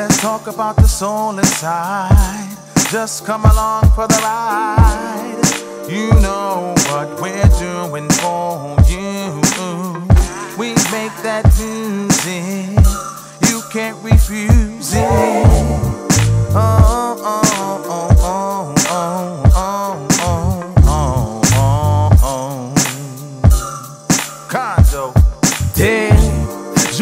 Let's talk about the soul inside. Just come along for the ride. You know what we're doing for you. We make that music. You can't refuse it.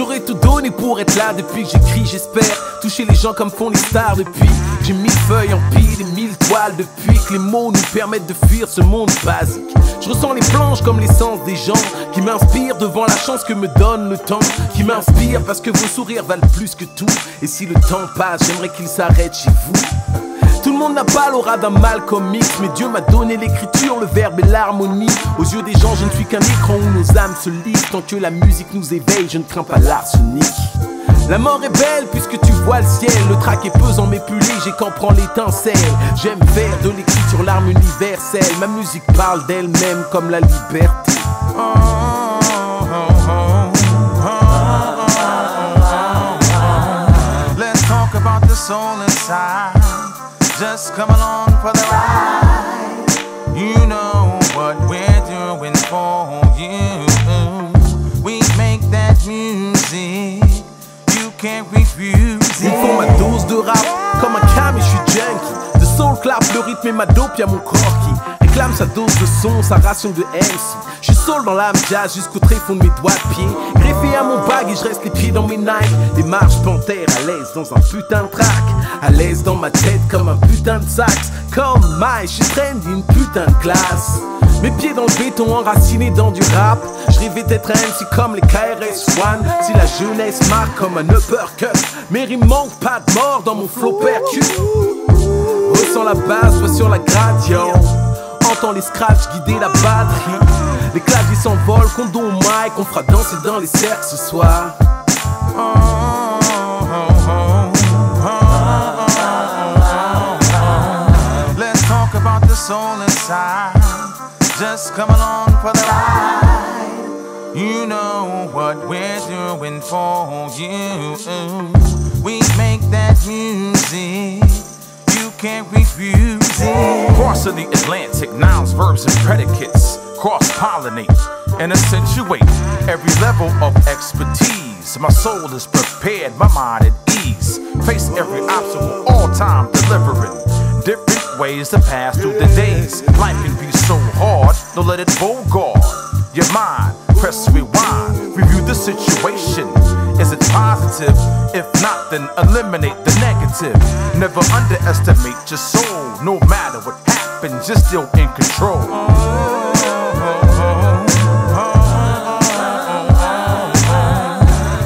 J'aurais tout donné pour être là depuis que j'écris, j'espère toucher les gens comme font les stars depuis. J'ai mille feuilles en pile et mille toiles depuis que les mots nous permettent de fuir ce monde basique. Je ressens les planches comme l'essence des gens qui m'inspirent devant la chance que me donne le temps, qui m'inspire parce que vos sourires valent plus que tout. Et si le temps passe, j'aimerais qu'il s'arrête chez vous. Le monde n'a pas l'aura d'un Malcolm X, mais Dieu m'a donné l'écriture, le verbe et l'harmonie. Aux yeux des gens, je ne suis qu'un écran où nos âmes se lisent. Tant que la musique nous éveille, je ne crains pas l'arsenic. La mort est belle puisque tu vois le ciel. Le trac est pesant mais plus léger qu'en prend l'étincelle. J'aime faire de l'écriture l'arme universelle. Ma musique parle d'elle-même comme la liberté. Just come along for the ride. You know what we're doing for you. We make that music. You can't refuse Il me faut ma it. dose de rap comme un cam et je suis junkie. De soul clap, le rythme est ma dope, y'a mon corps qui sa dose de son, sa ration de MC. Je soul dans l'âme jazz jusqu'au tréfonds de mes doigts de pied. Greffé à mon bag et je reste les pieds dans mes Nike. Des marches panthères à l'aise dans un putain de track. À l'aise dans ma tête comme un putain de sax. Comme my, je suis trendy, une putain de classe. Mes pieds dans le béton enracinés dans du rap. Je d'être un MC comme les KRS-One. Si la jeunesse marque comme un uppercut. Mais il manque pas de mort dans mon flow percu. Ressens la base, soit sur la gradient. Les scratchs guider la batterie. Les claviers s'envolent, condom au mic. On fera danser dans les cercles ce soir. Let's talk about the soul inside. Just come along for the ride. You know what we're doing for you. We make that music. Can't refuse it. Crossing the Atlantic, nouns, verbs, and predicates. Cross pollinate and accentuate every level of expertise. My soul is prepared, my mind at ease. Face every obstacle, all time delivering. Different ways to pass through the days. Life can be so hard, don't let it bogart your mind. Press rewind, review the situation. Is it positive? If not, then eliminate the negative. Never underestimate your soul, no matter what happens, you're still in control.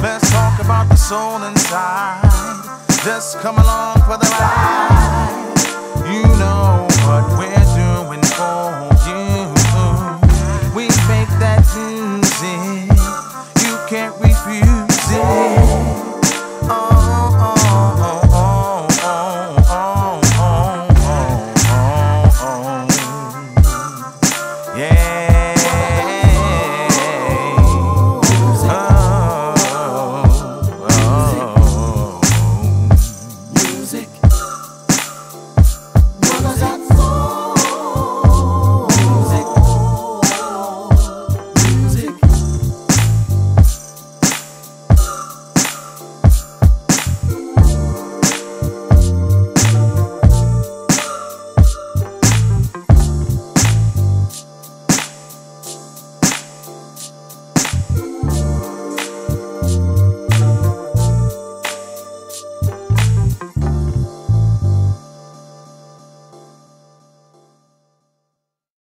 Let's talk about the soul inside. Just come along for the ride.